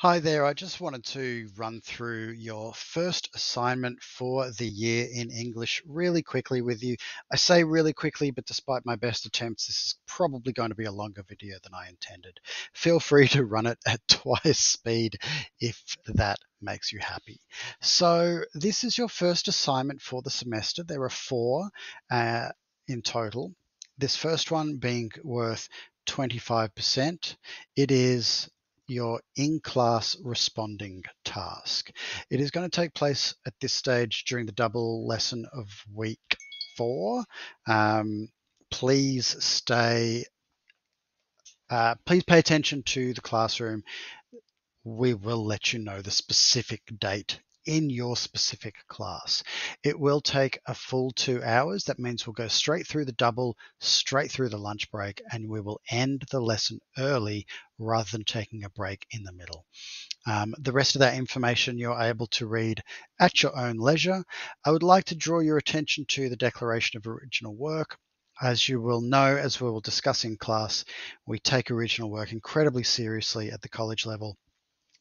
Hi there. I just wanted to run through your first assignment for the year in English really quickly with you. I say really quickly, but despite my best attempts, this is probably going to be a longer video than I intended. Feel free to run it at twice speed if that makes you happy. So this is your first assignment for the semester. There are four uh, in total. This first one being worth 25%. It is your in-class responding task. It is going to take place at this stage during the double lesson of week four. Um, please stay, uh, please pay attention to the classroom. We will let you know the specific date in your specific class. It will take a full two hours. That means we'll go straight through the double, straight through the lunch break, and we will end the lesson early rather than taking a break in the middle. Um, the rest of that information you're able to read at your own leisure. I would like to draw your attention to the Declaration of Original Work. As you will know, as we will discuss in class, we take original work incredibly seriously at the college level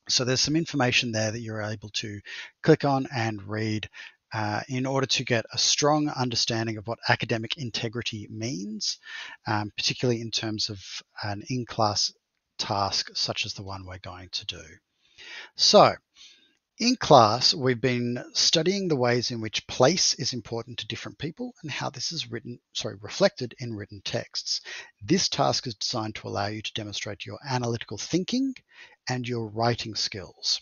so there's some information there that you're able to click on and read uh, in order to get a strong understanding of what academic integrity means, um, particularly in terms of an in-class task such as the one we're going to do. So in class, we've been studying the ways in which place is important to different people and how this is written, sorry, reflected in written texts. This task is designed to allow you to demonstrate your analytical thinking and your writing skills.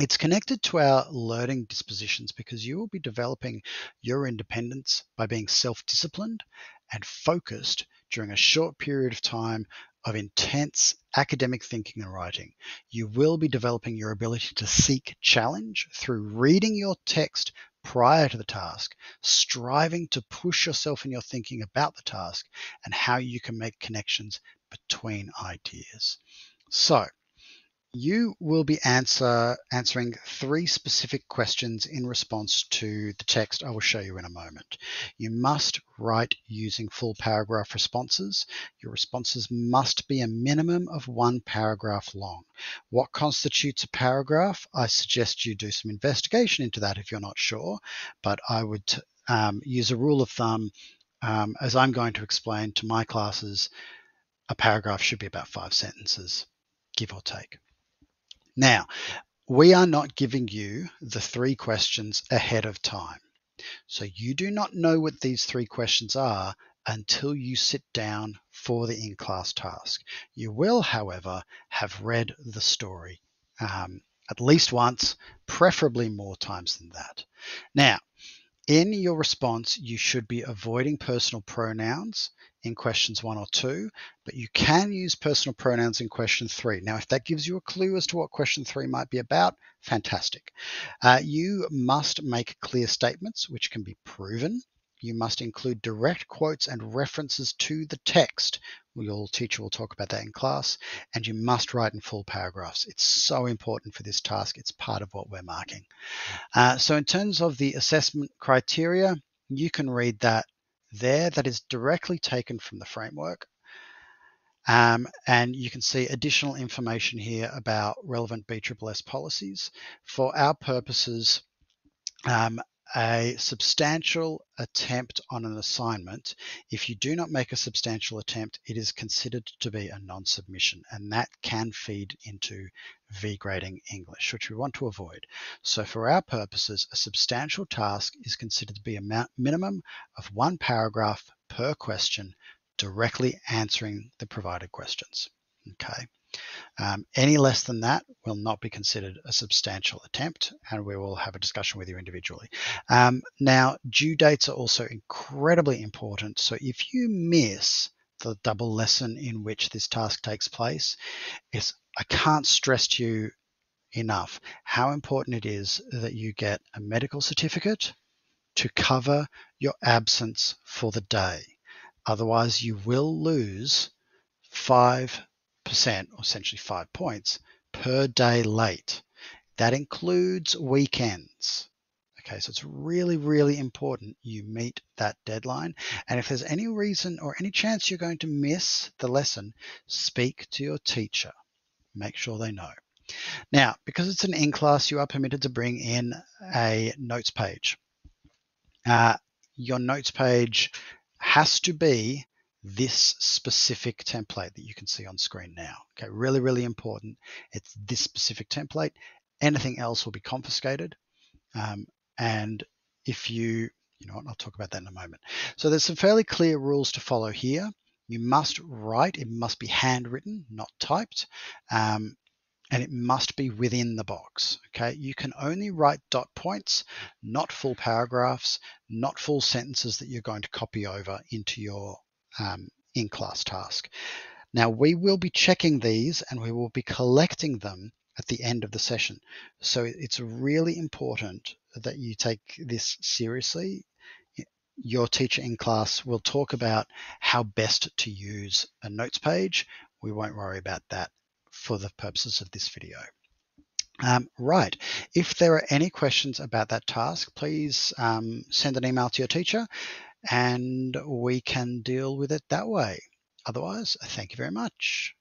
It's connected to our learning dispositions because you will be developing your independence by being self-disciplined and focused during a short period of time of intense academic thinking and writing. You will be developing your ability to seek challenge through reading your text prior to the task, striving to push yourself in your thinking about the task and how you can make connections between ideas. So, you will be answer, answering three specific questions in response to the text I will show you in a moment. You must write using full paragraph responses. Your responses must be a minimum of one paragraph long. What constitutes a paragraph? I suggest you do some investigation into that if you're not sure, but I would um, use a rule of thumb um, as I'm going to explain to my classes, a paragraph should be about five sentences, give or take. Now, we are not giving you the three questions ahead of time. So you do not know what these three questions are until you sit down for the in-class task. You will, however, have read the story um, at least once, preferably more times than that. Now, in your response, you should be avoiding personal pronouns in questions one or two, but you can use personal pronouns in question three. Now, if that gives you a clue as to what question three might be about, fantastic. Uh, you must make clear statements which can be proven. You must include direct quotes and references to the text. Your teacher will talk about that in class, and you must write in full paragraphs. It's so important for this task. It's part of what we're marking. Uh, so in terms of the assessment criteria, you can read that there that is directly taken from the framework. Um, and you can see additional information here about relevant BSSS policies. For our purposes, um, a substantial attempt on an assignment, if you do not make a substantial attempt, it is considered to be a non-submission and that can feed into V grading English, which we want to avoid. So for our purposes, a substantial task is considered to be a minimum of one paragraph per question directly answering the provided questions. Okay. Um, any less than that will not be considered a substantial attempt, and we will have a discussion with you individually. Um, now, due dates are also incredibly important. So if you miss the double lesson in which this task takes place, it's, I can't stress to you enough how important it is that you get a medical certificate to cover your absence for the day. Otherwise, you will lose five percent or essentially five points, per day late. That includes weekends. Okay, so it's really, really important you meet that deadline. And if there's any reason or any chance you're going to miss the lesson, speak to your teacher. Make sure they know. Now, because it's an in class, you are permitted to bring in a notes page. Uh, your notes page has to be this specific template that you can see on screen now. Okay, really, really important. It's this specific template. Anything else will be confiscated. Um, and if you, you know what, I'll talk about that in a moment. So there's some fairly clear rules to follow here. You must write, it must be handwritten, not typed. Um, and it must be within the box. Okay, you can only write dot points, not full paragraphs, not full sentences that you're going to copy over into your um, in-class task. Now we will be checking these and we will be collecting them at the end of the session. So it's really important that you take this seriously. Your teacher in class will talk about how best to use a notes page. We won't worry about that for the purposes of this video. Um, right, if there are any questions about that task, please um, send an email to your teacher and we can deal with it that way. Otherwise, thank you very much.